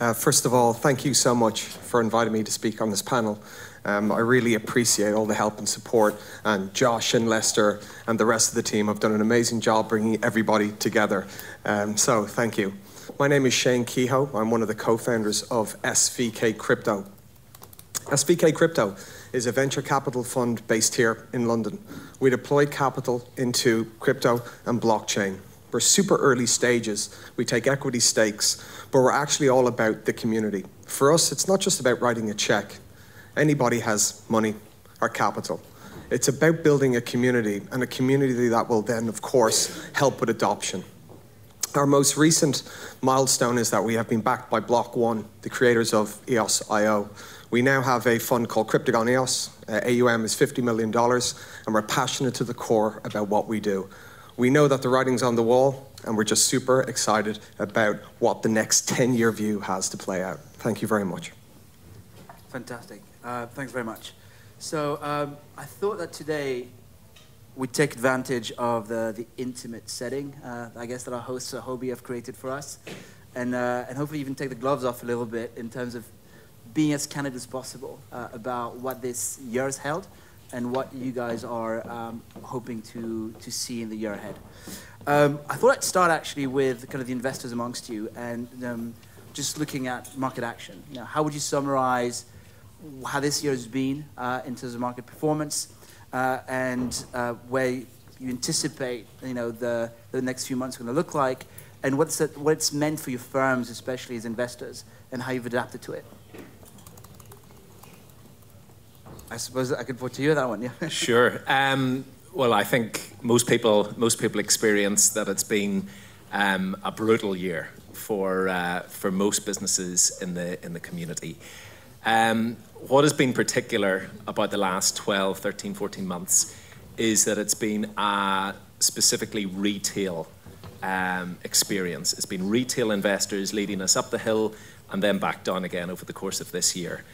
Uh, first of all, thank you so much for inviting me to speak on this panel. Um, I really appreciate all the help and support, and Josh and Lester and the rest of the team have done an amazing job bringing everybody together. Um, so, thank you. My name is Shane Kehoe. I'm one of the co founders of SVK Crypto. SVK Crypto is a venture capital fund based here in London. We deploy capital into crypto and blockchain. We're super early stages. We take equity stakes, but we're actually all about the community. For us, it's not just about writing a check. Anybody has money or capital. It's about building a community, and a community that will then, of course, help with adoption. Our most recent milestone is that we have been backed by Block One, the creators of EOS.io. We now have a fund called Cryptagon EOS. Uh, AUM is $50 million, and we're passionate to the core about what we do. We know that the writing's on the wall, and we're just super excited about what the next 10 year view has to play out. Thank you very much. Fantastic. Uh, thanks very much. So, um, I thought that today we'd take advantage of the, the intimate setting, uh, I guess, that our hosts at Huobi have created for us, and, uh, and hopefully even take the gloves off a little bit in terms of being as candid as possible uh, about what this year has held and what you guys are um, hoping to, to see in the year ahead. Um, I thought I'd start actually with kind of the investors amongst you and um, just looking at market action. How would you summarize how this year has been uh, in terms of market performance uh, and uh, where you anticipate you know, the, the next few months are going to look like and what's it, what it's meant for your firms, especially as investors, and how you've adapted to it? I suppose I could put to you that one. Yeah. sure. Um, well, I think most people most people experience that it's been um, a brutal year for uh, for most businesses in the in the community. Um, what has been particular about the last 12, 13, 14 months is that it's been a specifically retail um, experience. It's been retail investors leading us up the hill and then back down again over the course of this year.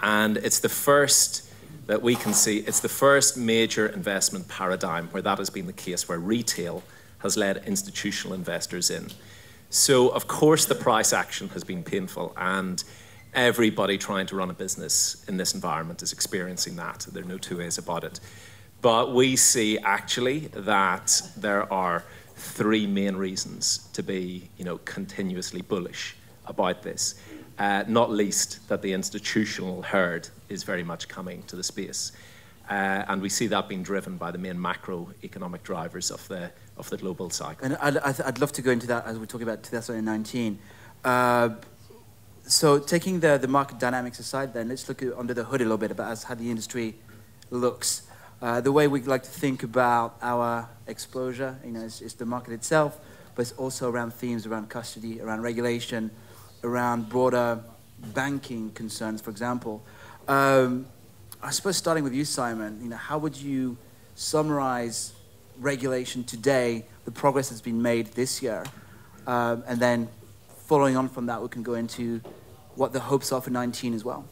And it's the first that we can see it's the first major investment paradigm where that has been the case, where retail has led institutional investors in. So, of course, the price action has been painful, and everybody trying to run a business in this environment is experiencing that. There are no two ways about it. But we see actually that there are three main reasons to be you know, continuously bullish about this uh, not least that the institutional herd is very much coming to the space. Uh, and we see that being driven by the main macroeconomic drivers of the, of the global cycle. And I'd, I'd love to go into that as we talk about 2019. Uh, so taking the, the market dynamics aside then, let's look under the hood a little bit about as how the industry looks. Uh, the way we like to think about our exposure, you know, is, is the market itself, but it's also around themes around custody, around regulation, around broader banking concerns, for example. Um, I suppose starting with you, Simon, you know, how would you summarize regulation today, the progress that's been made this year, um, and then following on from that, we can go into what the hopes are for 19 as well.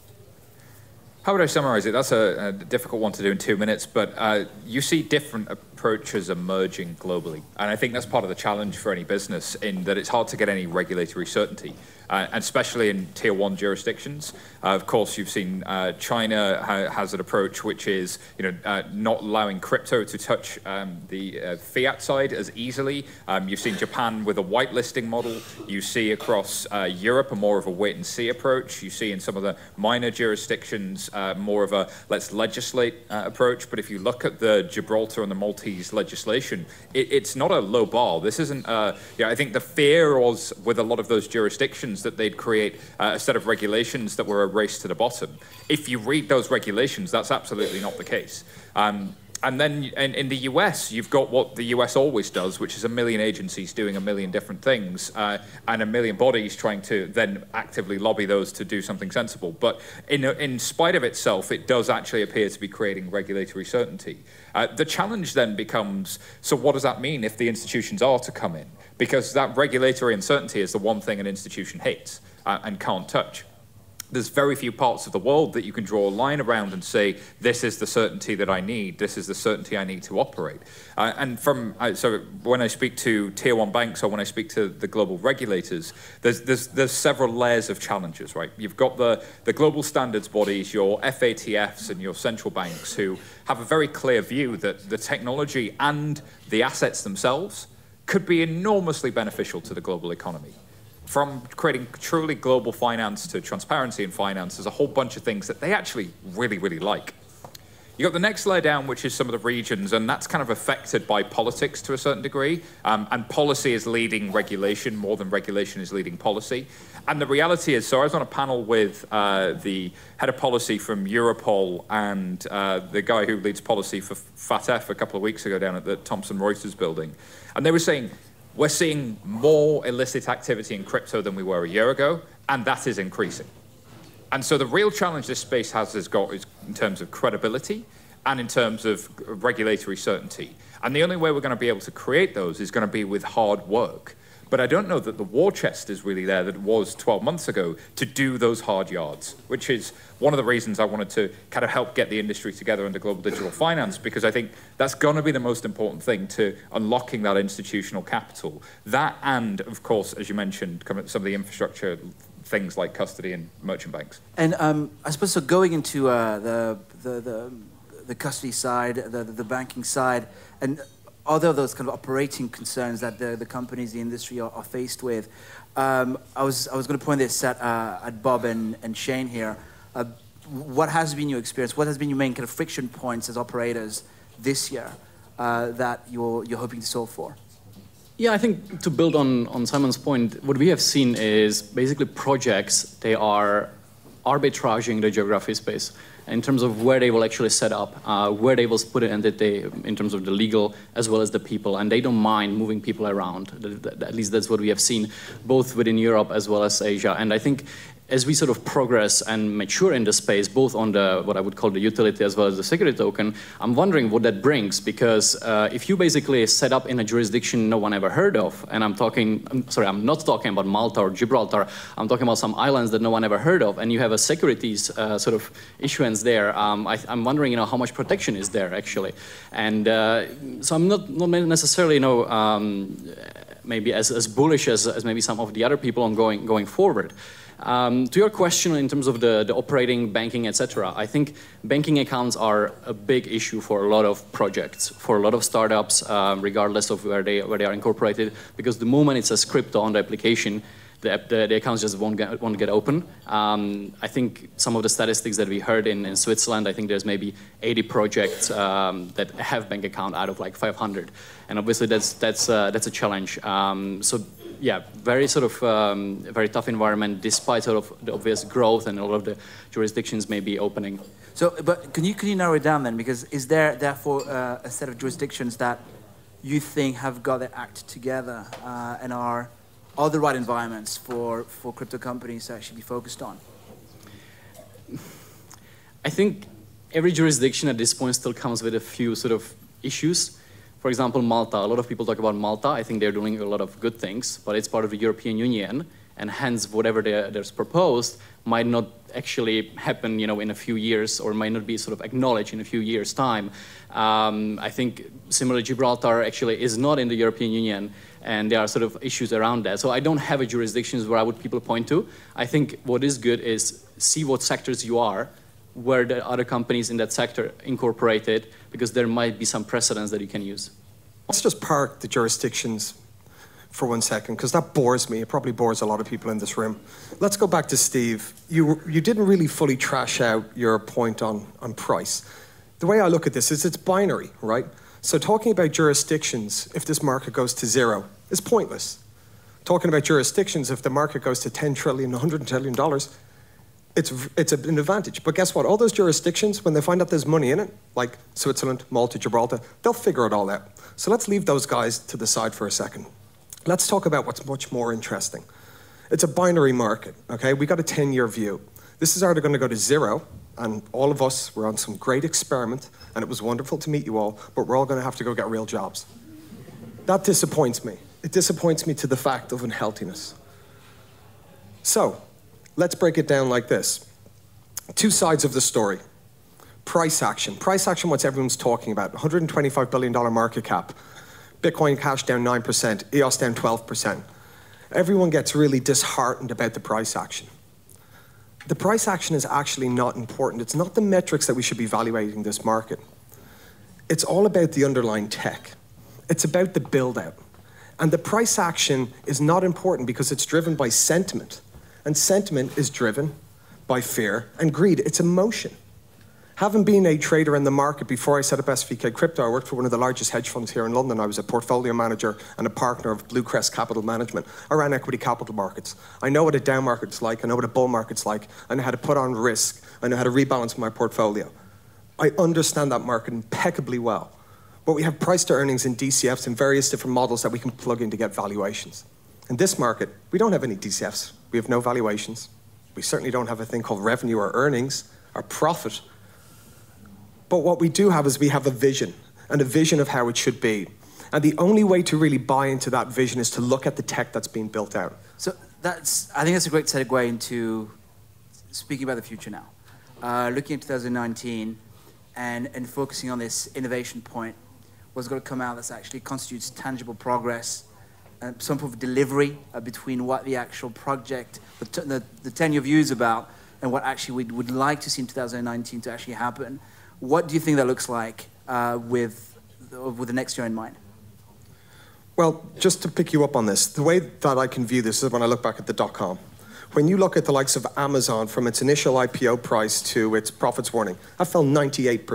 How would I summarize it? That's a, a difficult one to do in two minutes, but uh, you see different approaches emerging globally. And I think that's part of the challenge for any business in that it's hard to get any regulatory certainty uh, and especially in tier one jurisdictions. Uh, of course, you've seen uh, China ha has an approach which is you know uh, not allowing crypto to touch um, the uh, fiat side as easily. Um, you've seen Japan with a whitelisting model. You see across uh, Europe a more of a wait and see approach. You see in some of the minor jurisdictions more of a let's legislate approach. But if you look at the Gibraltar and the Maltese legislation, it, it's not a low bar. This isn't. yeah, I think the fear was with a lot of those jurisdictions that they'd create uh, a set of regulations that were a race to the bottom. If you read those regulations, that's absolutely not the case. Um, and then in, in, the US, you've got what the US always does, which is a million agencies doing a million different things, uh, and a million bodies trying to then actively lobby those to do something sensible. But in, in spite of itself, it does actually appear to be creating regulatory certainty. Uh, the challenge then becomes so, what does that mean if the institutions are to come in? because that regulatory uncertainty is the one thing an institution hates uh, and can't touch. There's very few parts of the world that you can draw a line around and say, this is the certainty that I need, this is the certainty I need to operate. Uh, and from, uh, so when I speak to tier one banks or when I speak to the global regulators, there's, there's, there's several layers of challenges, right? You've got the, the global standards bodies, your FATFs and your central banks who have a very clear view that the technology and the assets themselves could be enormously beneficial to the global economy from creating truly global finance to transparency in finance, there's a whole bunch of things that they actually really, really like. You got the next layer down, which is some of the regions, and that's kind of affected by politics to a certain degree. Um, and policy is leading regulation more than regulation is leading policy. And the reality is, so I was on a panel with uh, the head of policy from Europol and uh, the guy who leads policy for FATF a couple of weeks ago down at the Thomson Reuters building. And they were saying, we're seeing more illicit activity in crypto than we were a year ago, and that is increasing. And so the real challenge this space has is got is in terms of credibility and in terms of regulatory certainty. And the only way we're going to be able to create those is going to be with hard work. But I don't know that the war chest is really there that it was 12 months ago to do those hard yards, which is one of the reasons I wanted to kind of help get the industry together under global digital finance, because I think that's going to be the most important thing to unlocking that institutional capital. That, and of course, as you mentioned, some of the infrastructure things like custody and merchant banks. And um, I suppose so going into uh, the, the, the, the, custody side, the, the banking side, and other of those kind of operating concerns that the, the companies, the industry are, are faced with. Um, I was, I was going to point this at, uh, at Bob and, and Shane here. Uh, what has been your experience? What has been your main kind of friction points as operators this year uh, that you're, you're hoping to solve for? Yeah, I think to build on, on Simon's point, what we have seen is basically projects, they are arbitraging the geography space in terms of where they will actually set up, uh, where they will put it, and in terms of the legal as well as the people, and they don't mind moving people around. At least that's what we have seen, both within Europe as well as Asia. And I think as we sort of progress and mature in the space, both on the what I would call the utility as well as the security token, I'm wondering what that brings because uh, if you basically set up in a jurisdiction no one ever heard of, and I'm talking, I'm sorry, I'm not talking about Malta or Gibraltar, I'm talking about some islands that no one ever heard of, and you have a securities uh, sort of issuance there, um, I, am wondering, you know, how much protection is there actually, and uh, so I'm not not necessarily, you know. Um, maybe as, as bullish as, as maybe some of the other people on going, going forward. Um, to your question in terms of the, the operating, banking, etc., I think banking accounts are a big issue for a lot of projects, for a lot of startups, uh, regardless of where they, where they are incorporated, because the moment it's a crypto on the application, the, the, the, accounts just won't get, won't get open. Um, I think some of the statistics that we heard in, in Switzerland, I think there's maybe 80 projects um, that have bank account out of like 500. And obviously that's, that's, uh, that's a challenge. Um, so yeah, very sort of um, very tough environment, despite sort of the obvious growth and all of the jurisdictions may be opening. So, but can you can you narrow it down then? Because is there therefore uh, a set of jurisdictions that you think have got their act together uh, and are are the right environments for for crypto companies to actually be focused on? I think every jurisdiction at this point still comes with a few sort of issues. For example, Malta. A lot of people talk about Malta. I think they're doing a lot of good things, but it's part of the European Union, and hence whatever there's proposed might not actually happen, you know, in a few years, or might not be sort of acknowledged in a few years' time. Um, I think similarly, Gibraltar actually is not in the European Union, and there are sort of issues around that. So I don't have a jurisdictions where I would people point to. I think what is good is see what sectors you are, where the other companies in that sector incorporated, because there might be some precedents that you can use. Let's just park the jurisdictions for one second, because that bores me. It probably bores a lot of people in this room. Let's go back to Steve. You, you didn't really fully trash out your point on, on price. The way I look at this is it's binary, right? So talking about jurisdictions, if this market goes to zero, is pointless. Talking about jurisdictions, if the market goes to 10 trillion, 100 trillion dollars, it's, it's an advantage. But guess what? All those jurisdictions, when they find out there's money in it, like Switzerland, Malta, Gibraltar, they'll figure it all out. So let's leave those guys to the side for a second. Let's talk about what's much more interesting. It's a binary market, okay? We got a 10 year view. This is either going to go to zero, and all of us were on some great experiment, and it was wonderful to meet you all, but we're all going to have to go get real jobs. That disappoints me. It disappoints me to the fact of unhealthiness. So, let's break it down like this. Two sides of the story. Price action. Price action, what everyone's talking about. $125 billion market cap. Bitcoin Cash down 9%, EOS down 12%. Everyone gets really disheartened about the price action. The price action is actually not important. It's not the metrics that we should be evaluating this market. It's all about the underlying tech. It's about the build out. And the price action is not important because it's driven by sentiment. And sentiment is driven by fear and greed. It's emotion. Having been a trader in the market before I set up SVK Crypto, I worked for one of the largest hedge funds here in London. I was a portfolio manager and a partner of Bluecrest Capital Management. I ran equity capital markets. I know what a down market's like. I know what a bull market's like. I know how to put on risk. I know how to rebalance my portfolio. I understand that market impeccably well. But we have price to earnings in DCFs and various different models that we can plug in to get valuations. In this market, we don't have any DCFs. We have no valuations. We certainly don't have a thing called revenue or earnings or profit. But what we do have is we have a vision and a vision of how it should be. And the only way to really buy into that vision is to look at the tech that's being built out. So that's, I think that's a great segue into speaking about the future now. Uh, looking at 2019 and, and focusing on this innovation point, what's going to come out that actually constitutes tangible progress, uh, some sort of delivery uh, between what the actual project, the, the, the 10 year view is about, and what actually we would like to see in 2019 to actually happen. What do you think that looks like uh, with, with the next year in mind? Well, just to pick you up on this, the way that I can view this is when I look back at the dot com. When you look at the likes of Amazon from its initial IPO price to its profits warning, that fell 98%.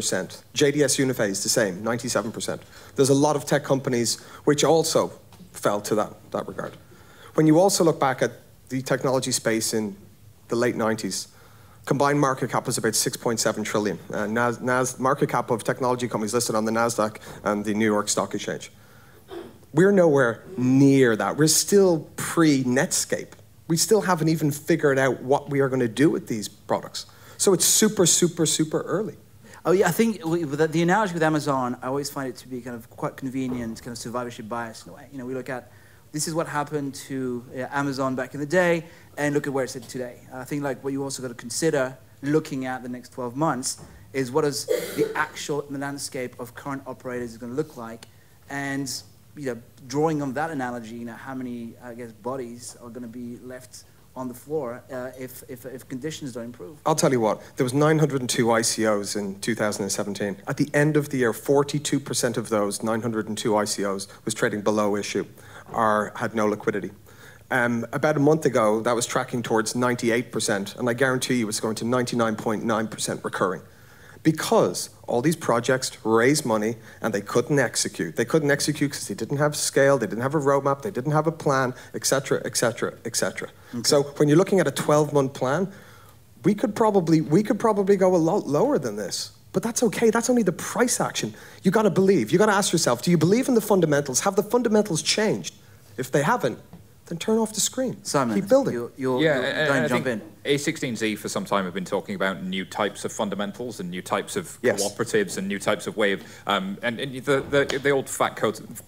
JDS Uniphase, the same, 97%. There's a lot of tech companies which also fell to that, that regard. When you also look back at the technology space in the late 90s, combined market cap was about 6.7 trillion. Uh, Nas, Nas, market cap of technology companies listed on the Nasdaq and the New York Stock Exchange. We're nowhere near that. We're still pre-Netscape. We still haven't even figured out what we are going to do with these products. So it's super, super, super early. Oh yeah, I think the analogy with Amazon, I always find it to be kind of quite convenient, kind of survivorship bias in a way. You know, we look at this is what happened to Amazon back in the day, and look at where it's at today. I think like what you also got to consider looking at the next 12 months is what does the actual landscape of current operators is going to look like, and you know, drawing on that analogy, you know, how many I guess bodies are going to be left on the floor uh, if, if, if conditions don't improve. I'll tell you what, there was 902 ICOs in 2017. At the end of the year, 42% of those 902 ICOs was trading below issue or had no liquidity. Um, about a month ago, that was tracking towards 98%, and I guarantee you it's going to 99.9% recurring. Because all these projects raised money and they couldn't execute. They couldn't execute because they didn't have scale, they didn't have a roadmap, they didn't have a plan, etc., etc., etc. So when you're looking at a 12-month plan, we could probably we could probably go a lot lower than this. But that's okay. That's only the price action. You got to believe. You got to ask yourself, do you believe in the fundamentals? Have the fundamentals changed? If they haven't, then turn off the screen. Simon, keep building. You're, you're, yeah, you're and, and jump in. A16Z for some time have been talking about new types of fundamentals and new types of yes. cooperatives and new types of way of um, and, and, the, the, the old fat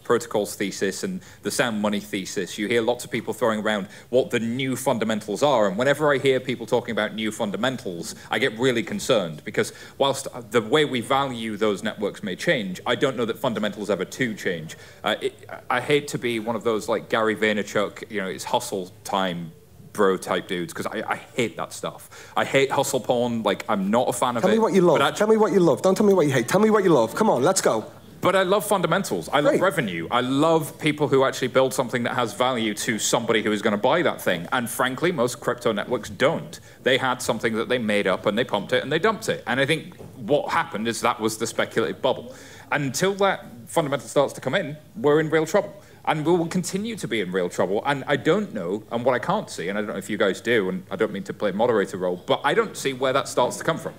protocols thesis and the sound money thesis. You hear lots of people throwing around what the new fundamentals are, and whenever I hear people talking about new fundamentals, I get really concerned because whilst the way we value those networks may change, I don't know that fundamentals ever to change. Uh, it, I hate to be one of those like Gary Vaynerchuk, you know, it's hustle time bro type dudes because I, I, hate that stuff. I hate hustle porn. Like I'm not a fan of tell it. Tell me what you love. tell me what you love. Don't tell me what you hate. Tell me what you love. Come on, let's go. But I love fundamentals. I love revenue. I love people who actually build something that has value to somebody who is going to buy that thing. And frankly, most crypto networks don't. They had something that they made up and they pumped it and they dumped it. And I think what happened is that was the speculative bubble. Until that fundamental starts to come in, we're in real trouble and we will continue to be in real trouble. And I don't know, and what I can't see, and I don't know if you guys do, and I don't mean to play a moderator role, but I don't see where that starts to come from.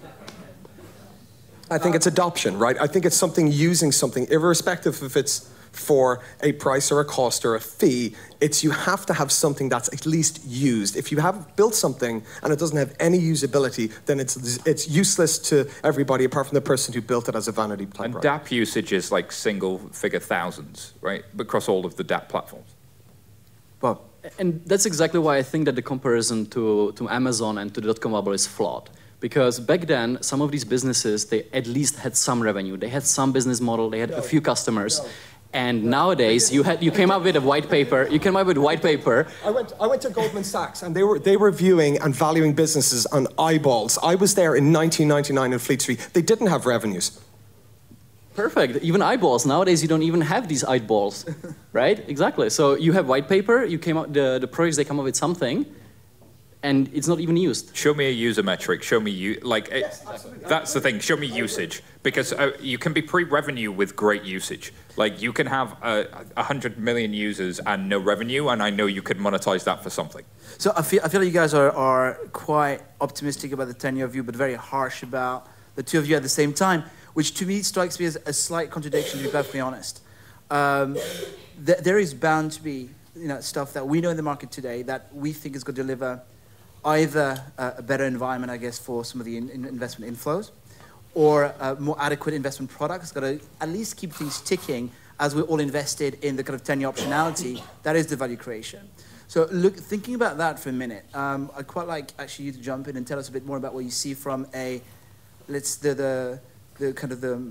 I think it's adoption, right? I think it's something using something, irrespective if it's for a price or a cost or a fee. It's you have to have something that's at least used. If you have built something and it doesn't have any usability, then it's it's useless to everybody apart from the person who built it as a vanity type. And DApp usage is like single figure thousands, right? Across all of the DApp platforms. Well, And that's exactly why I think that the comparison to, to Amazon and to the dot-com bubble is flawed. Because back then, some of these businesses, they at least had some revenue. They had some business model, they had no, a few customers. No. And nowadays, you, had, you came up with a white paper. You came up with white paper. I went, I went to Goldman Sachs, and they were, they were viewing and valuing businesses on eyeballs. I was there in 1999 in Fleet Street. They didn't have revenues. Perfect. Even eyeballs. Nowadays, you don't even have these eyeballs, right? Exactly. So you have white paper. You came up the the projects. They come up with something, and it's not even used. Show me a user metric. Show me you like yes, it, that's the thing. Show me usage because uh, you can be pre-revenue with great usage. Like you can have a, a hundred million users and no revenue, and I know you could monetize that for something. So I feel I feel like you guys are are quite optimistic about the ten-year view, but very harsh about the two of you at the same time, which to me strikes me as a slight contradiction. To be perfectly honest, um, th there is bound to be you know stuff that we know in the market today that we think is going to deliver either a better environment, I guess, for some of the in investment inflows, or more adequate investment products. Got to at least keep things ticking as we're all invested in the kind of 10-year optionality. That is the value creation. So look, thinking about that for a minute, um, I'd quite like actually you to jump in and tell us a bit more about what you see from a, let's the the, the kind of the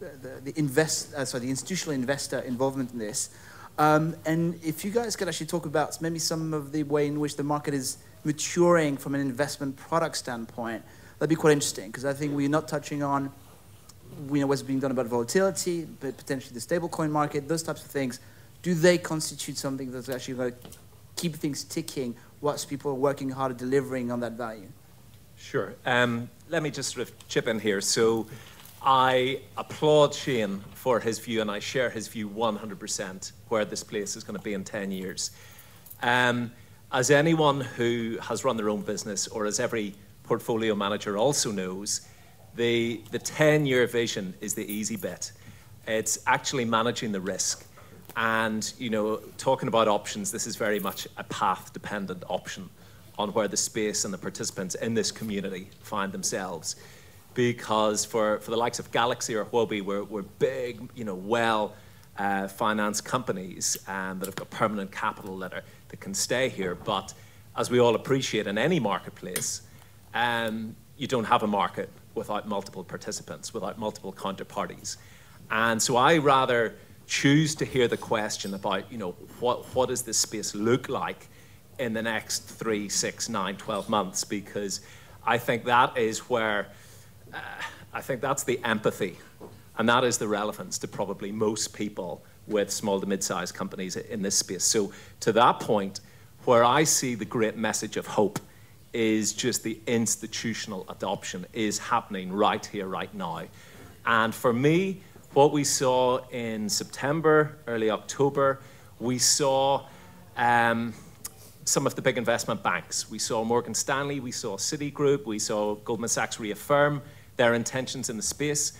the, the invest uh, sorry the institutional investor involvement in this, um, and if you guys could actually talk about maybe some of the way in which the market is maturing from an investment product standpoint, that'd be quite interesting because I think we're not touching on you know what's being done about volatility, but potentially the stablecoin market, those types of things. Do they constitute something that's actually going to keep things ticking whilst people are working hard at delivering on that value? Sure. Um, let me just sort of chip in here. So I applaud Shane for his view, and I share his view 100% where this place is going to be in 10 years. Um, as anyone who has run their own business, or as every portfolio manager also knows, the, the 10 year vision is the easy bit. It's actually managing the risk. And, you know, talking about options, this is very much a path dependent option on where the space and the participants in this community find themselves. Because for, for the likes of Galaxy or Huobi, we're, we're big, you know, well uh, financed companies um, that have got permanent capital that are that can stay here. But as we all appreciate in any marketplace, um, you don't have a market without multiple participants, without multiple counterparties. And so I rather choose to hear the question about, you know, what, what does this space look like in the next three, six, nine, 12 months? Because I think that is where, uh, I think that's the empathy and that is the relevance to probably most people with small to mid-sized companies in this space. So to that point, where I see the great message of hope is just the institutional adoption is happening right here, right now. And for me, what we saw in September, early October, we saw um, some of the big investment banks. We saw Morgan Stanley, we saw Citigroup, we saw Goldman Sachs reaffirm their intentions in the space.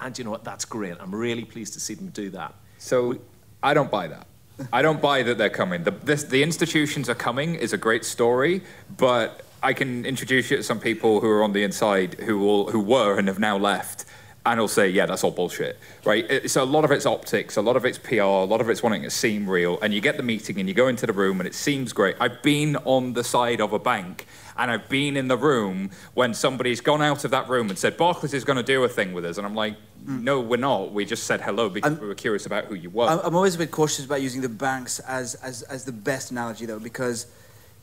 And you know what? That's great. I'm really pleased to see them do that. So I don't buy that. I don't buy that they're coming. The, this, the institutions are coming is a great story, but I can introduce you to some people who are on the inside who, will, who were and have now left and will say, yeah, that's all bullshit, right? So a lot of it's optics, a lot of it's PR, a lot of it's wanting to seem real. And you get the meeting and you go into the room and it seems great. I've been on the side of a bank and I've been in the room when somebody's gone out of that room and said, Barclays is going to do a thing with us. And I'm like, mm. no, we're not. We just said hello because I'm, we were curious about who you were. I'm always a bit cautious about using the banks as, as, as the best analogy, though, because,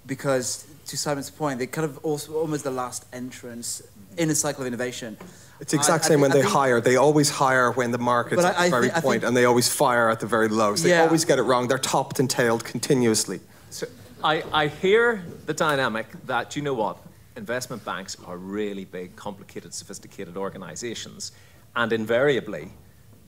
because to Simon's point, they're kind of also almost the last entrance in a cycle of innovation. It's the exact I, same I when they hire. They always hire when the market's at the very point, and they always fire at the very low. So yeah. they always get it wrong. They're topped and tailed continuously. So I, I hear the dynamic that, you know what, investment banks are really big, complicated, sophisticated organizations, and invariably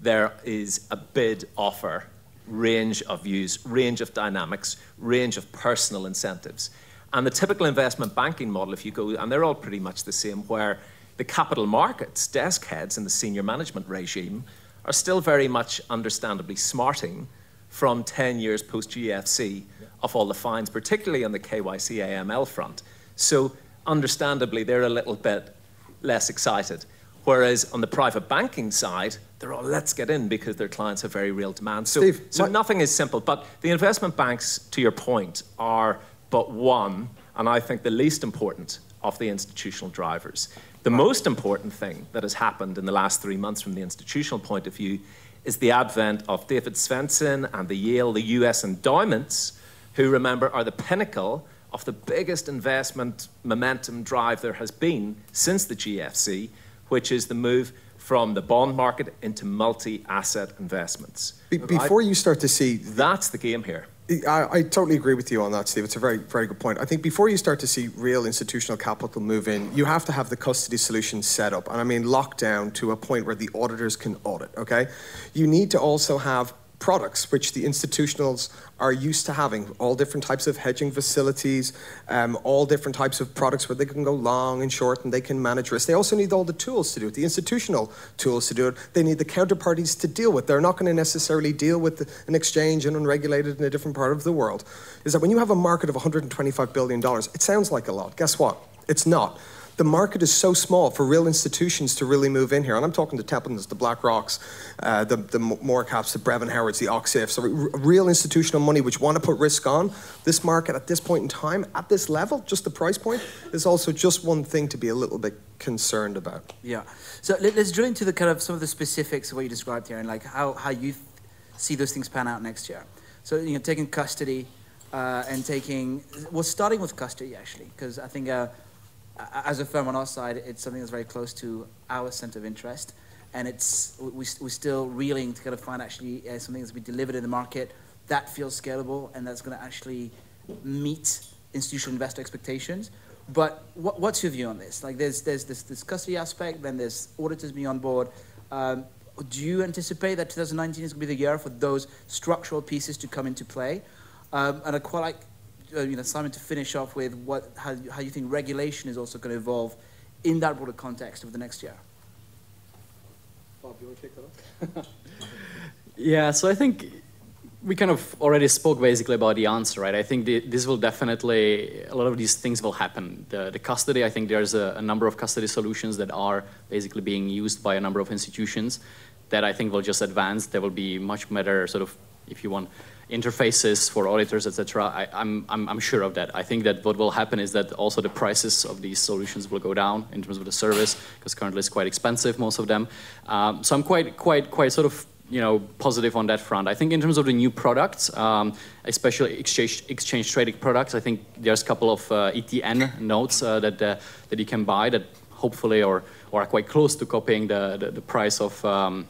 there is a bid offer range of views, range of dynamics, range of personal incentives. And the typical investment banking model, if you go, and they're all pretty much the same, where the capital markets desk heads in the senior management regime are still very much understandably smarting from 10 years post GFC of all the fines, particularly on the KYC AML front. So, understandably, they're a little bit less excited. Whereas on the private banking side, they're all let's get in because their clients have very real demand. So, Steve, so nothing is simple. But the investment banks, to your point, are but one, and I think the least important of the institutional drivers. The most important thing that has happened in the last three months from the institutional point of view is the advent of David Swensen and the Yale, the US endowments, who remember are the pinnacle of the biggest investment momentum drive there has been since the GFC, which is the move from the bond market into multi asset investments. Be- before you start to see That's the game here. I, I totally agree with you on that, Steve. It's a very, very good point. I think before you start to see real institutional capital move in, you have to have the custody solution set up. And I mean, locked down to a point where the auditors can audit, okay? You need to also have products which the institutionals are used to having all different types of hedging facilities um, all different types of products where they can go long and short and they can manage risk. They also need all the tools to do it the institutional tools to do it. They need the counterparties to deal with. They're not going to necessarily deal with an exchange and unregulated in a different part of the world. Is that when you have a market of 125 billion dollars it sounds like a lot. Guess what? It's not the market is so small for real institutions to really move in here. And I'm talking to Teplin's, the BlackRocks, uh, the, the Moore Caps, the Brevan Howards, the Och-Ziffs, so real institutional money which want to put risk on. This market at this point in time, at this level, just the price point, is also just one thing to be a little bit concerned about. Yeah. So let, us drill into the kind of some of the specifics of what you described here and like how, how you see those things pan out next year. So, you know, taking custody uh, and taking, well, starting with custody actually, because I think uh, as a firm on our side, it's something that's very close to our center of interest. And it's, we, we're still reeling to kind of find actually uh, something that's been delivered in the market that feels scalable and that's going to actually meet institutional investor expectations. But what, what's your view on this? Like, there's, there's this, this custody aspect, then there's auditors being on board. Um, do you anticipate that 2019 is going to be the year for those structural pieces to come into play? Um, and I'd quite like uh, you know, Simon, to finish off with what, how, how you think regulation is also going to evolve in that broader context over the next year. Bob, you want to take that Yeah, so I think we kind of already spoke basically about the answer, right? I think the, this will definitely, a lot of these things will happen. The, the custody, I think there's a, a, number of custody solutions that are basically being used by a number of institutions that I think will just advance. There will be much better sort of, if you want, interfaces for auditors, etc. I'm, I'm, I'm sure of that. I think that what will happen is that also the prices of these solutions will go down in terms of the service, because currently it's quite expensive, most of them. Um, so I'm quite, quite, quite sort of you know, positive on that front. I think in terms of the new products, um, especially exchange, exchange traded products, I think there's a couple of uh, ETN notes uh, that, uh, that you can buy that hopefully or, or are quite close to copying the, the, the price of, um,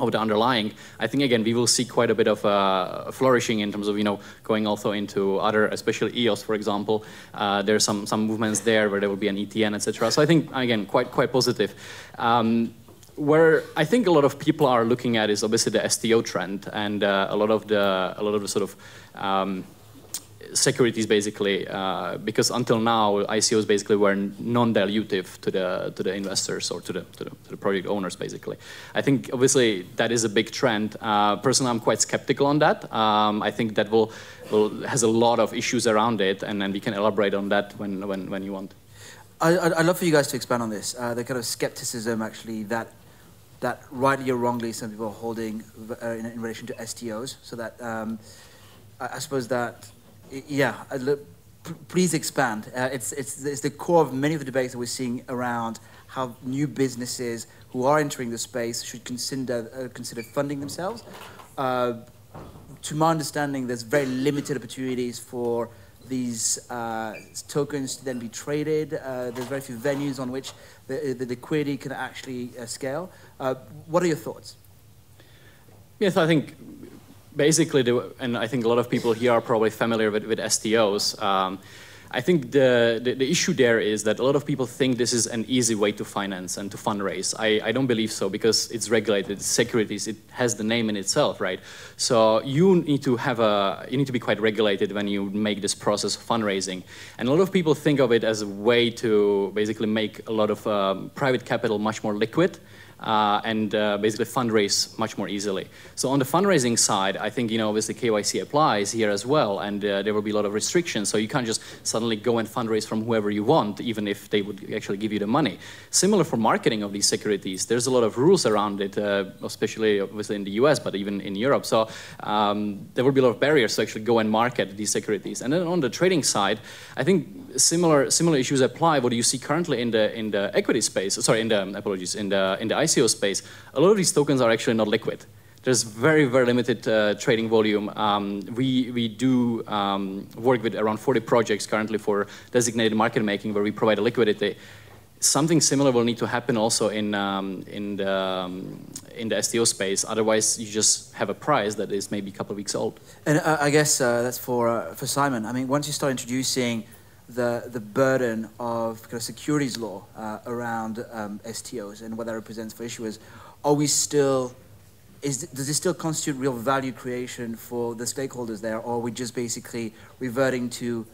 of the underlying. I think again we will see quite a bit of uh, flourishing in terms of you know going also into other, especially EOS for example. Uh, there's some some movements there where there will be an ETN etc. So I think again quite quite positive. Um, where I think a lot of people are looking at is obviously the STO trend and uh, a lot of the a lot of the sort of um, securities basically uh, because until now ICOs basically were non-dilutive to the to the investors or to the, to the, to the project owners basically. I think obviously that is a big trend. Uh, personally, I'm quite skeptical on that. Um, I think that will, will has a lot of issues around it, and then we can elaborate on that when when, when you want. I, I'd love for you guys to expand on this. Uh, the kind of skepticism actually that that rightly or wrongly some people are holding uh, in, in, relation to STOs. So that um, I, I suppose that yeah, please expand. Uh, it's, it's, it's the core of many of the debates that we're seeing around how new businesses who are entering the space should consider, uh, consider funding themselves. Uh, to my understanding, there's very limited opportunities for these uh, tokens to then be traded. Uh, there's very few venues on which the, the liquidity can actually uh, scale. what are your thoughts? Yes, I think basically, the, and I think a lot of people here are probably familiar with, with STOs. Um, I think the, the, the, issue there is that a lot of people think this is an easy way to finance and to fundraise. I, I don't believe so because it's regulated, it's securities, it has the name in itself, right? So you need to have a, you need to be quite regulated when you make this process of fundraising. And a lot of people think of it as a way to basically make a lot of um, private capital much more liquid uh, and uh, basically fundraise much more easily. So on the fundraising side, I think you know obviously KYC applies here as well, and uh, there will be a lot of restrictions. So you can't just suddenly go and fundraise from whoever you want, even if they would actually give you the money. Similar for marketing of these securities, there's a lot of rules around it, uh, especially obviously in the US, but even in Europe. So um, there will be a lot of barriers to actually go and market these securities. And then on the trading side, I think similar similar issues apply. What do you see currently in the in the equity space, sorry, in the apologies, in the in the ICO space, a lot of these tokens are actually not liquid. There's very very limited uh, trading volume. Um, we we do um, work with around 40 projects currently for designated market making, where we provide a liquidity. Something similar will need to happen also in um, in the um, in the STO space. Otherwise, you just have a price that is maybe a couple of weeks old. And uh, I guess uh, that's for uh, for Simon. I mean, once you start introducing the, the burden of kind of securities law uh, around um, STOs and what that represents for issuers, are we still, is, does it still constitute real value creation for the stakeholders there, or are we just basically reverting to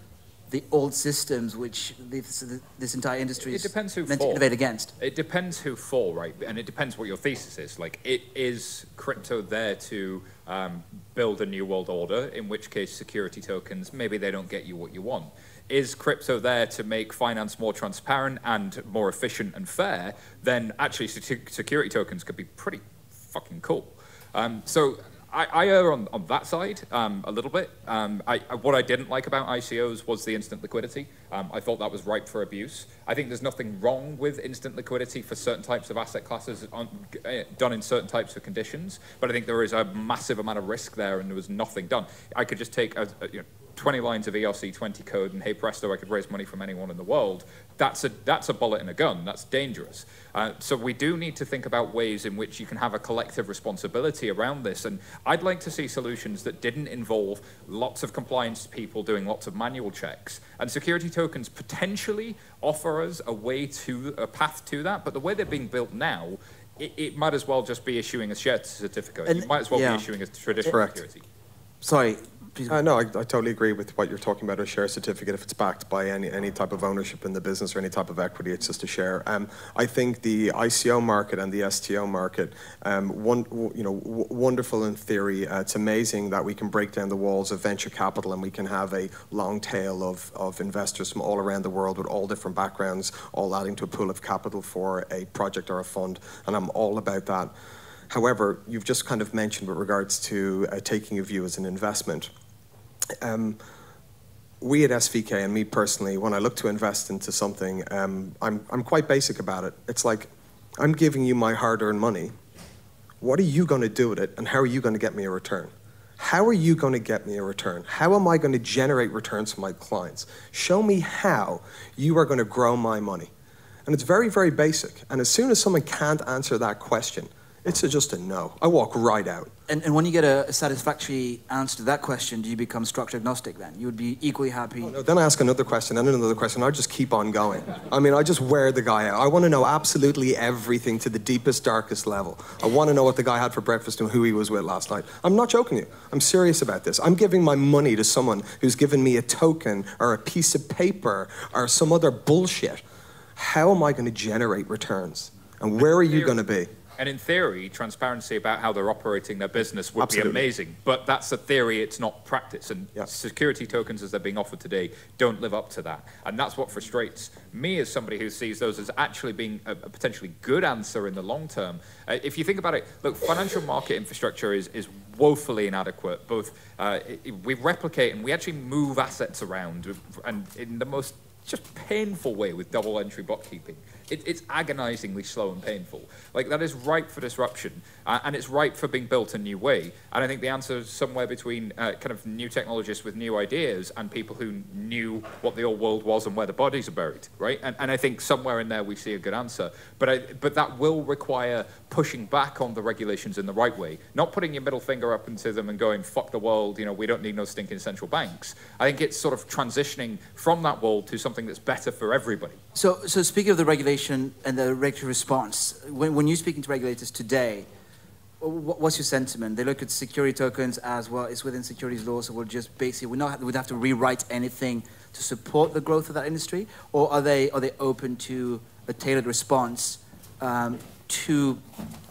the old systems which this, this entire industry it depends who meant for. to innovate against? It depends who for, right? And it depends what your thesis is. Like, it is crypto there to um, build a new world order, in which case security tokens, maybe they don't get you what you want is crypto there to make finance more transparent and more efficient and fair, then actually security tokens could be pretty fucking cool. Um, so I, I err on, on that side um, a little bit. Um, I, what I didn't like about ICOs was the instant liquidity. Um, I thought that was ripe for abuse. I think there's nothing wrong with instant liquidity for certain types of asset classes on, uh, done in certain types of conditions, but I think there is a massive amount of risk there and there was nothing done. I could just take a, a you know, 20 lines of ERC20 code and hey presto, I could raise money from anyone in the world, that's a, that's a bullet in a gun. That's dangerous. Uh, so we do need to think about ways in which you can have a collective responsibility around this. And I'd like to see solutions that didn't involve lots of compliance people doing lots of manual checks. And security tokens potentially offer us a way to, a path to that. But the way they're being built now, it, it might as well just be issuing a shared certificate. And, you might as well yeah. be issuing a traditional Correct. security. Sorry, uh, no, I, I, totally agree with what you're talking about. A share certificate, if it's backed by any, any type of ownership in the business or any type of equity, it's just a share. Um, I think the ICO market and the STO market, um, one, you know, wonderful in theory. Uh, it's amazing that we can break down the walls of venture capital and we can have a long tail of, of investors from all around the world with all different backgrounds, all adding to a pool of capital for a project or a fund. And I'm all about that. However, you've just kind of mentioned with regards to uh, taking a view as an investment. Um, we at SVK and me personally, when I look to invest into something, um, I'm, I'm quite basic about it. It's like, I'm giving you my hard earned money. What are you going to do with it, and how are you going to get me a return? How are you going to get me a return? How am I going to generate returns for my clients? Show me how you are going to grow my money. And it's very, very basic. And as soon as someone can't answer that question, it's a, just a no. I walk right out. And, and when you get a, a, satisfactory answer to that question, do you become structure agnostic then? You would be equally happy. Oh, no, then I ask another question and another question. I just keep on going. I mean, I just wear the guy out. I want to know absolutely everything to the deepest, darkest level. I want to know what the guy had for breakfast and who he was with last night. I'm not joking you. I'm serious about this. I'm giving my money to someone who's given me a token or a piece of paper or some other bullshit. How am I going to generate returns? And where are you going to be? And in theory, transparency about how they're operating their business would Absolutely. be amazing. But that's a theory, it's not practice. And yeah. security tokens, as they're being offered today, don't live up to that. And that's what frustrates me as somebody who sees those as actually being a, a potentially good answer in the long term. Uh, if you think about it, look, financial market infrastructure is, is woefully inadequate. Both uh, we replicate and we actually move assets around, and in the most just painful way with double entry bookkeeping. It, it's agonizingly slow and painful. Like, that is ripe for disruption, uh, and it's ripe for being built a new way. And I think the answer is somewhere between uh, kind of new technologists with new ideas and people who knew what the old world was and where the bodies are buried, right? And, and I think somewhere in there we see a good answer. But, I, but that will require pushing back on the regulations in the right way, not putting your middle finger up into them and going, fuck the world, you know, we don't need no stinking central banks. I think it's sort of transitioning from that world to something that's better for everybody. So, so speaking of the regulation and the regulatory response, when, when you're speaking to regulators today, what's your sentiment? They look at security tokens as well. It's within securities law, so we'll just basically we not we'd have to rewrite anything to support the growth of that industry, or are they are they open to a tailored response um, to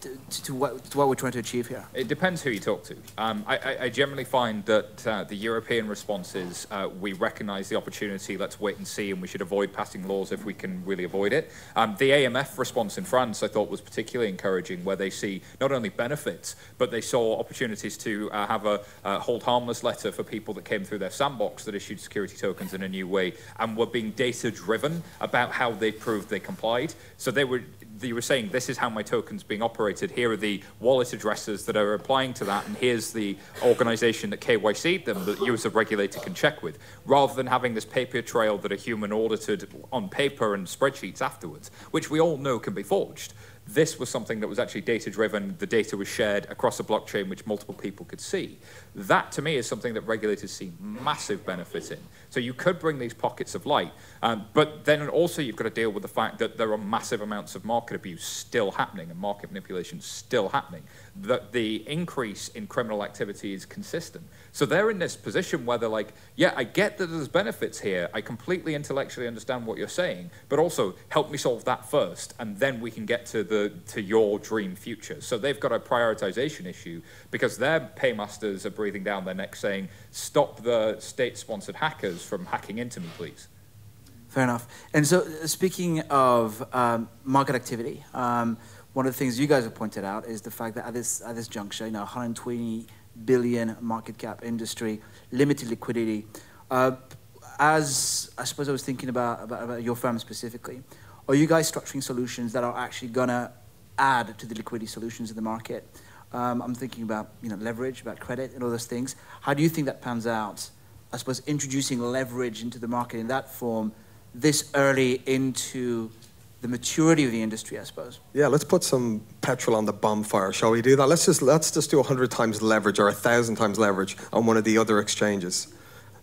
to, to, what, to what we're trying to achieve here? It depends who you talk to. Um, I, I, generally find that uh, the European response is uh, we recognize the opportunity, let's wait and see, and we should avoid passing laws if we can really avoid it. Um, the AMF response in France, I thought, was particularly encouraging, where they see not only benefits, but they saw opportunities to uh, have a hold harmless letter for people that came through their sandbox that issued security tokens in a new way and were being data driven about how they proved they complied. So they were you were saying this is how my token's being operated. Here are the wallet addresses that are applying to that, and here's the organization that KYC'd them that you as a regulator can check with, rather than having this paper trail that a human audited on paper and spreadsheets afterwards, which we all know can be forged. This was something that was actually data driven. The data was shared across a blockchain, which multiple people could see. That, to me, is something that regulators see massive benefit in. So you could bring these pockets of light, um, but then also you've got to deal with the fact that there are massive amounts of market abuse still happening and market manipulation still happening. That the increase in criminal activity is consistent. So they're in this position where they're like, yeah, I get that there's benefits here. I completely intellectually understand what you're saying, but also help me solve that first, and then we can get to the to your dream future. So they've got a prioritization issue because their paymasters are breathing down their neck saying, stop the state-sponsored hackers from hacking into me, please. Fair enough. And so speaking of um, market activity, um, one of the things you guys have pointed out is the fact that at this, at this juncture, you know, 120 billion market cap industry, limited liquidity. Uh, as I suppose I was thinking about, about, about, your firm specifically, are you guys structuring solutions that are actually going to add to the liquidity solutions in the market? Um, I'm thinking about you know, leverage, about credit, and all those things. How do you think that pans out? I suppose introducing leverage into the market in that form this early into the maturity of the industry, I suppose. Yeah, let's put some petrol on the bonfire. Shall we do that? Let's just let's just do hundred times leverage or thousand times leverage on one of the other exchanges.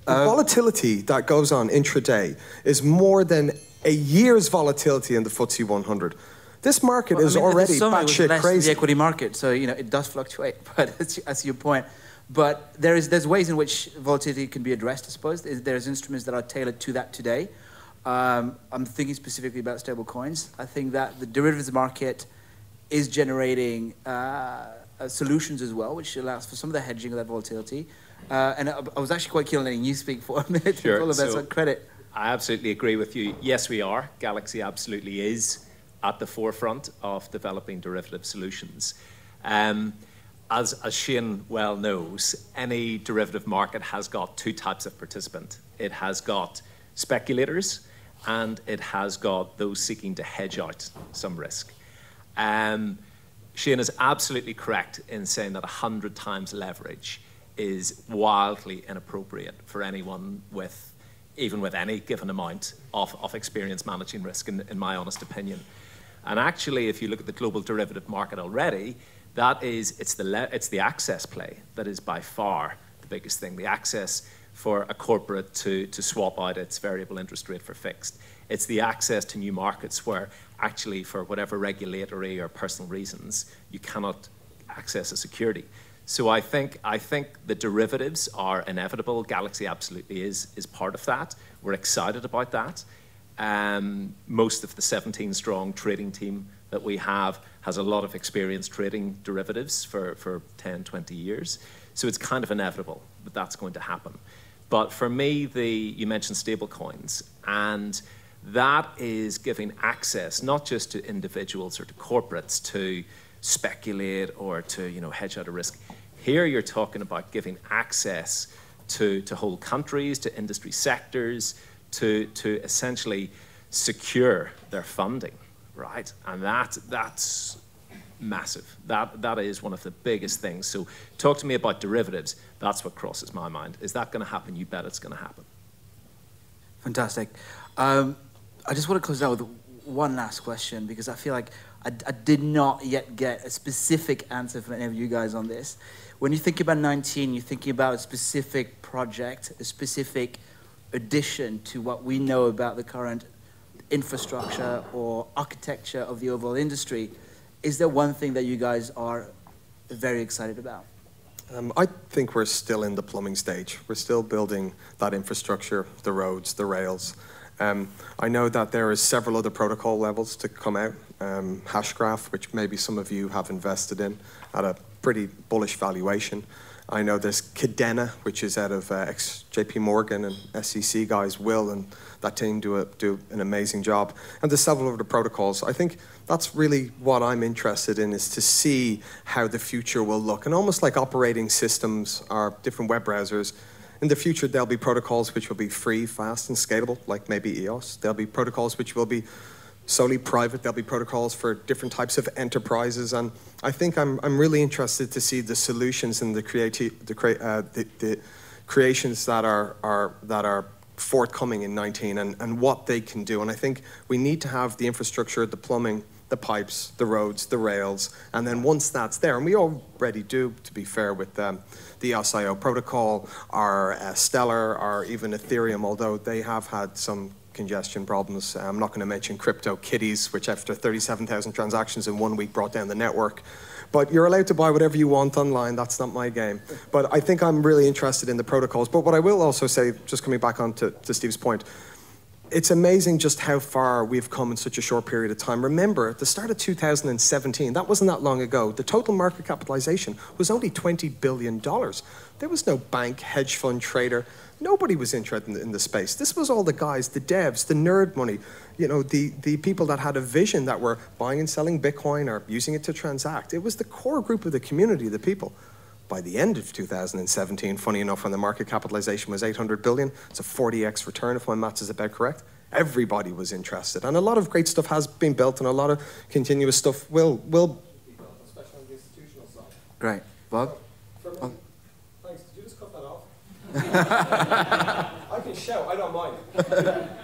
The uh, volatility that goes on intraday is more than a year's volatility in the FTSE 100. This market well, is I mean, already batshit crazy. The equity market, so you know it does fluctuate. But that's, that's your point. But there is there's ways in which volatility can be addressed. I suppose there's instruments that are tailored to that today. Um, I'm thinking specifically about stable coins. I think that the derivatives market is generating uh, uh, solutions as well, which allows for some of the hedging of that volatility. Uh, and I, I, was actually quite keen on letting you speak for a minute. Sure. All of so credit. I absolutely agree with you. Yes, we are. Galaxy absolutely is at the forefront of developing derivative solutions. Um, as, as Shane well knows, any derivative market has got two types of participant. It has got speculators and it has got those seeking to hedge out some risk. Um, Shane is absolutely correct in saying that 100 times leverage is wildly inappropriate for anyone with, even with any given amount of, of experience managing risk, in, in my honest opinion. And actually, if you look at the global derivative market already, that is, it's the, it's the access play that is by far the biggest thing. The access for a corporate to, to swap out its variable interest rate for fixed. It's the access to new markets where actually, for whatever regulatory or personal reasons, you cannot access a security. So I think, I think the derivatives are inevitable. Galaxy absolutely is, is part of that. We're excited about that. Um, most of the 17 strong trading team that we have has a lot of experience trading derivatives for, for 10, 20 years. So it's kind of inevitable that that's going to happen. But for me, the you mentioned stablecoins, and that is giving access not just to individuals or to corporates to speculate or to you know hedge out a risk. Here you're talking about giving access to, to whole countries, to industry sectors, to, to essentially secure their funding, right? And that, that's massive. That, that is one of the biggest things. So talk to me about derivatives. That's what crosses my mind. Is that going to happen? You bet it's going to happen. Fantastic. Um, I just want to close out with one last question because I feel like I, I, did not yet get a specific answer from any of you guys on this. When you think about 19, you're thinking about a specific project, a specific addition to what we know about the current infrastructure or architecture of the overall industry. Is there one thing that you guys are very excited about? Um, I think we're still in the plumbing stage. We're still building that infrastructure, the roads, the rails. Um, I know that there is several other protocol levels to come out. Um, Hashgraph, which maybe some of you have invested in at a pretty bullish valuation. I know there's Kadena, which is out of uh, JP Morgan and SEC guys, Will and that team do, a, do an amazing job. And there's several other protocols. I think that's really what I'm interested in is to see how the future will look. And almost like operating systems are different web browsers, in the future there'll be protocols which will be free, fast, and scalable, like maybe EOS. There'll be protocols which will be solely private. There'll be protocols for different types of enterprises. And I think I'm, I'm really interested to see the solutions and the, creati- the, uh, the, the creations that are, are, that are forthcoming in 19 and, and what they can do. And I think we need to have the infrastructure, the plumbing, the pipes, the roads, the rails, and then once that's there, and we already do, to be fair, with um, the EOS.IO protocol, our uh, Stellar, or even Ethereum, although they have had some congestion problems. I'm not going to mention Crypto CryptoKitties, which after 37,000 transactions in one week brought down the network. But you're allowed to buy whatever you want online. That's not my game. But I think I'm really interested in the protocols. But what I will also say, just coming back on to, to Steve's point, it's amazing just how far we've come in such a short period of time. Remember, at the start of 2017, that wasn't that long ago, the total market capitalization was only $20 billion. There was no bank, hedge fund trader. Nobody was interested in the, in the space. This was all the guys, the devs, the nerd money, you know, the, the people that had a vision that were buying and selling Bitcoin or using it to transact. It was the core group of the community, the people by the end of 2017, funny enough, when the market capitalization was 800 billion, it's a 40x return if my maths is about correct. Everybody was interested, and a lot of great stuff has been built, and a lot of continuous stuff will will be built, especially on the institutional side. Great, Bob. oh. Thanks. Did you just cut that off? I can shout. I don't mind.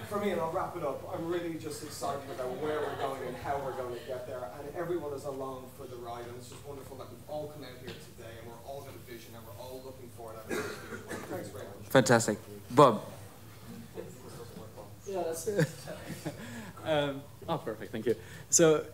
For me, and I'll wrap it up. I'm really just excited about where we're going and how we're going to get there, and everyone is along for the ride, and it's just wonderful that we've all come out here today and we're all got a vision and we're all looking forward to it. Thanks very much. Fantastic, Bob. Yeah, that's it. um, oh, perfect. Thank you. So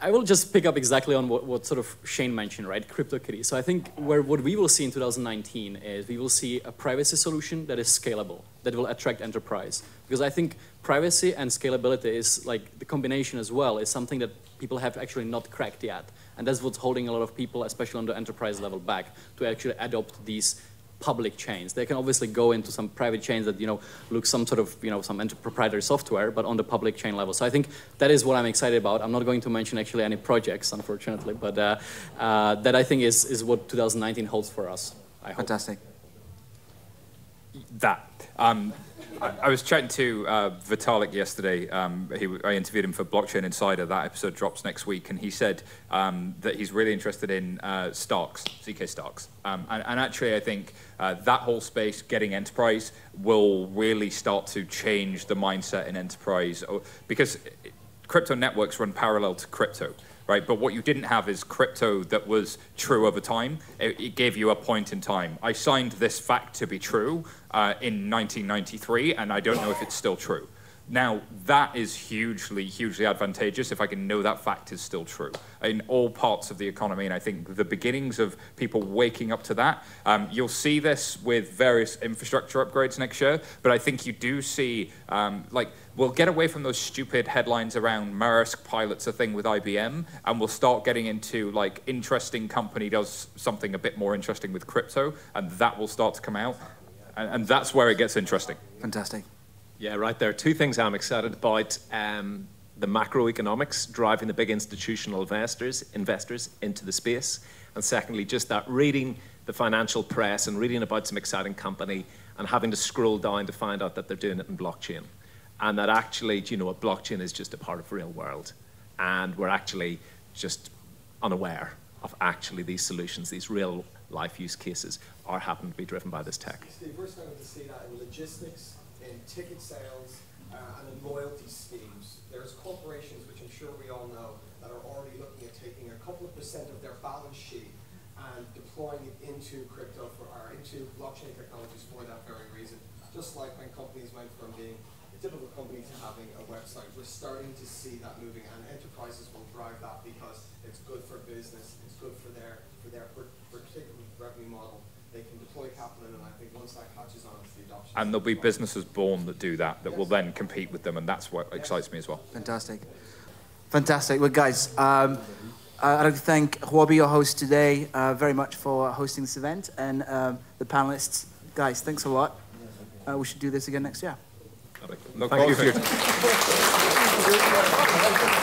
I will just pick up exactly on what, what sort of Shane mentioned, right? CryptoKitty. So I think where what we will see in 2019 is we will see a privacy solution that is scalable, that will attract enterprise. Because I think privacy and scalability is like the combination as well is something that people have actually not cracked yet. And that's what's holding a lot of people, especially on the enterprise level, back to actually adopt these public chains. They can obviously go into some private chains that you know look some sort of you know some proprietary software, but on the public chain level. So I think that is what I'm excited about. I'm not going to mention actually any projects, unfortunately, but uh, uh, that I think is is what 2019 holds for us. I Fantastic. That. Um, I, was chatting to uh, Vitalik yesterday. Um, he, I interviewed him for Blockchain Insider. That episode drops next week, and he said um, that he's really interested in uh, STARKs, ZK stocks. Um, and, and, actually, I think uh, that whole space, getting enterprise, will really start to change the mindset in enterprise because crypto networks run parallel to crypto right? But what you didn't have is crypto that was true over time. It, it gave you a point in time. I signed this fact to be true uh, in 1993, and I don't know if it's still true. Now, that is hugely, hugely advantageous if I can know that fact is still true in all parts of the economy. And I think the beginnings of people waking up to that, um, you'll see this with various infrastructure upgrades next year. But I think you do see, um, like, we'll get away from those stupid headlines around Maersk pilots a thing with IBM, and we'll start getting into, like, interesting company does something a bit more interesting with crypto, and that will start to come out. And, and that's where it gets interesting. Fantastic. Yeah, right there. are Two things I'm excited about. Um, the macroeconomics driving the big institutional investors investors into the space, and secondly, just that reading the financial press and reading about some exciting company and having to scroll down to find out that they're doing it in blockchain, and that actually, you know, a blockchain is just a part of real world, and we're actually just unaware of actually these solutions, these real life use cases, are happening to be driven by this tech. Logistics in ticket sales uh, and in loyalty schemes. There's corporations, which I'm sure we all know, that are already looking at taking a couple of percent of their balance sheet and deploying it into crypto for, or into blockchain technologies for that very reason. Just like when companies went from being a typical company to having a website, we're starting to see that moving, and enterprises will drive that because it's good for business, it's good for their for their particular revenue model, they can deploy capital in, and I think once that catches on, it's the adoption. And there'll be businesses born that do that, that will then compete with them, and that's what excites me as well. Fantastic. Fantastic. Well, guys, um, I'd like to thank Huobi, your host today, uh, very much for hosting this event, and um, the panelists. Guys, thanks a lot. Uh, we should do this again next year. Thank you for your it.